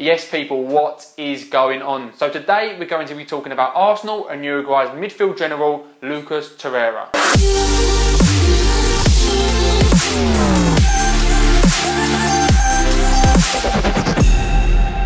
Yes, people, what is going on? So today we're going to be talking about Arsenal and Uruguay's midfield general, Lucas Torreira.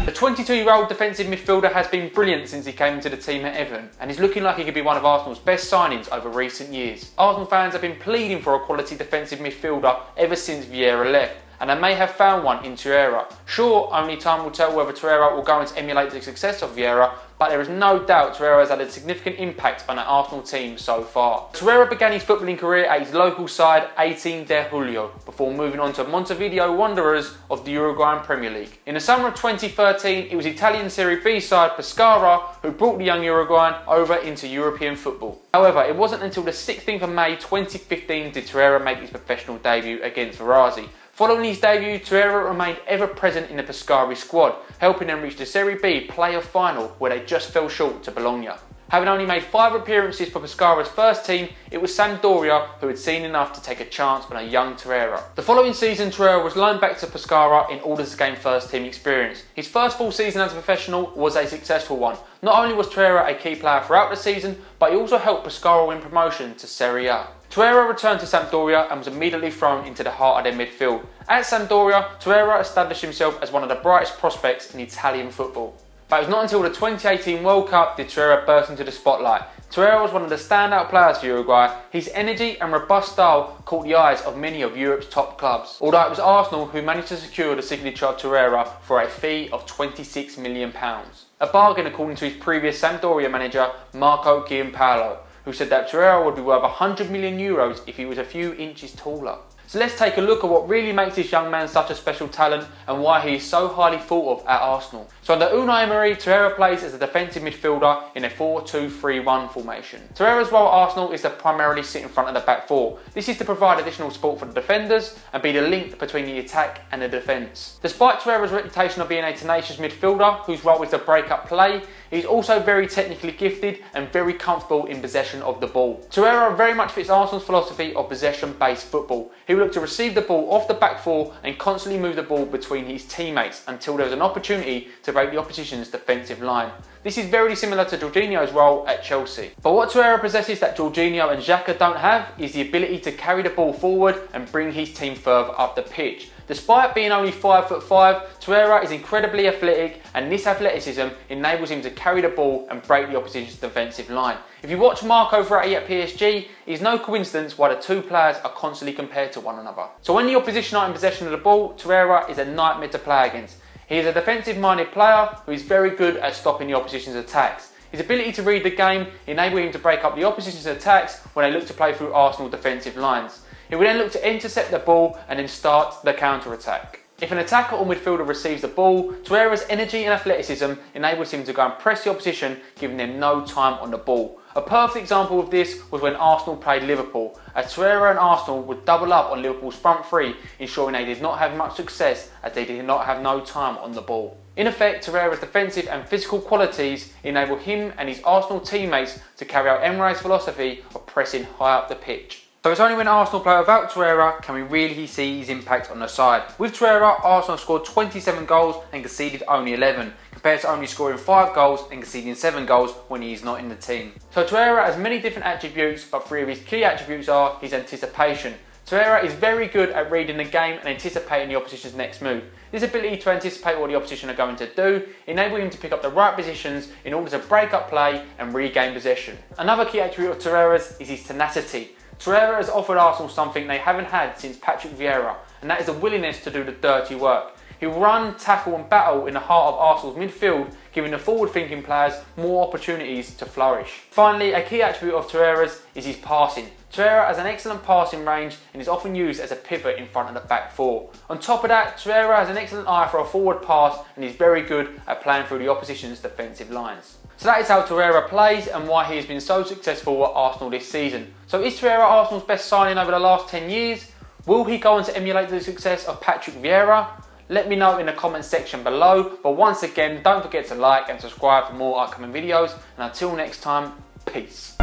The 22-year-old defensive midfielder has been brilliant since he came into the team at Everton and is looking like he could be one of Arsenal's best signings over recent years. Arsenal fans have been pleading for a quality defensive midfielder ever since Vieira left and they may have found one in Torreira. Sure, only time will tell whether Torreira will go on to emulate the success of Vieira, but there is no doubt Torreira has had a significant impact on the Arsenal team so far. Torreira began his footballing career at his local side 18 de Julio before moving on to Montevideo Wanderers of the Uruguayan Premier League. In the summer of 2013, it was Italian Serie B side Pescara who brought the young Uruguayan over into European football. However, it wasn't until the 16th of May 2015 did Torreira make his professional debut against Varese, Following his debut, Torreira remained ever present in the Pescara squad, helping them reach the Serie B playoff final where they just fell short to Bologna. Having only made five appearances for Pescara's first team, it was Sampdoria who had seen enough to take a chance on a young Torreira. The following season, Torreira was loaned back to Pescara in order to gain first team experience. His first full season as a professional was a successful one. Not only was Torreira a key player throughout the season, but he also helped Pescara win promotion to Serie A. Torreira returned to Sampdoria and was immediately thrown into the heart of their midfield. At Sampdoria, Torreira established himself as one of the brightest prospects in Italian football. But it was not until the 2018 World Cup did Torreira burst into the spotlight. Torreira was one of the standout players for Uruguay. His energy and robust style caught the eyes of many of Europe's top clubs. Although it was Arsenal who managed to secure the signature of Torreira for a fee of £26 million. A bargain according to his previous Sampdoria manager, Marco Giampaolo who said that Torreira would be worth 100 million euros if he was a few inches taller. So let's take a look at what really makes this young man such a special talent and why he is so highly thought of at Arsenal. So under Unai Emery, Torreira plays as a defensive midfielder in a 4-2-3-1 formation. Torreira's role at Arsenal is to primarily sit in front of the back four. This is to provide additional support for the defenders and be the link between the attack and the defence. Despite Torreira's reputation of being a tenacious midfielder whose role is to break up play, he's also very technically gifted and very comfortable in possession of the ball. Torreira very much fits Arsenal's philosophy of possession-based football. He will look to receive the ball off the back four and constantly move the ball between his teammates until there's an opportunity to break the opposition's defensive line. This is very similar to Jorginho's role at Chelsea. But what Torreira possesses that Jorginho and Xhaka don't have is the ability to carry the ball forward and bring his team further up the pitch. Despite being only 5 foot 5, Torreira is incredibly athletic and this athleticism enables him to carry the ball and break the opposition's defensive line. If you watch Marco Verratti at PSG, it's no coincidence why the two players are constantly compared to one another. So when the opposition are in possession of the ball, Torreira is a nightmare to play against. He is a defensive minded player who is very good at stopping the opposition's attacks. His ability to read the game enables him to break up the opposition's attacks when they look to play through Arsenal defensive lines. He will then look to intercept the ball and then start the counter attack. If an attacker or midfielder receives the ball, Torreira's energy and athleticism enables him to go and press the opposition, giving them no time on the ball. A perfect example of this was when Arsenal played Liverpool, as Torreira and Arsenal would double up on Liverpool's front three, ensuring they did not have much success as they did not have no time on the ball. In effect, Torreira's defensive and physical qualities enable him and his Arsenal teammates to carry out Emery's philosophy of pressing high up the pitch. So it's only when Arsenal play without Torreira can we really see his impact on the side. With Torreira, Arsenal scored 27 goals and conceded only 11, compared to only scoring 5 goals and conceding 7 goals when he is not in the team. So Torreira has many different attributes, but three of his key attributes are his anticipation. Torreira is very good at reading the game and anticipating the opposition's next move. This ability to anticipate what the opposition are going to do enables him to pick up the right positions in order to break up play and regain possession. Another key attribute of Torreira's is his tenacity. Torreira has offered Arsenal something they haven't had since Patrick Vieira, and that is a willingness to do the dirty work. He'll run, tackle and battle in the heart of Arsenal's midfield, giving the forward-thinking players more opportunities to flourish. Finally, a key attribute of Torreira's is his passing. Torreira has an excellent passing range and is often used as a pivot in front of the back four. On top of that, Torreira has an excellent eye for a forward pass and is very good at playing through the opposition's defensive lines. So that is how Torreira plays and why he has been so successful at Arsenal this season. So is Torreira Arsenal's best signing over the last 10 years? Will he go on to emulate the success of Patrick Vieira? Let me know in the comment section below. But once again, don't forget to like and subscribe for more upcoming videos. And until next time, peace.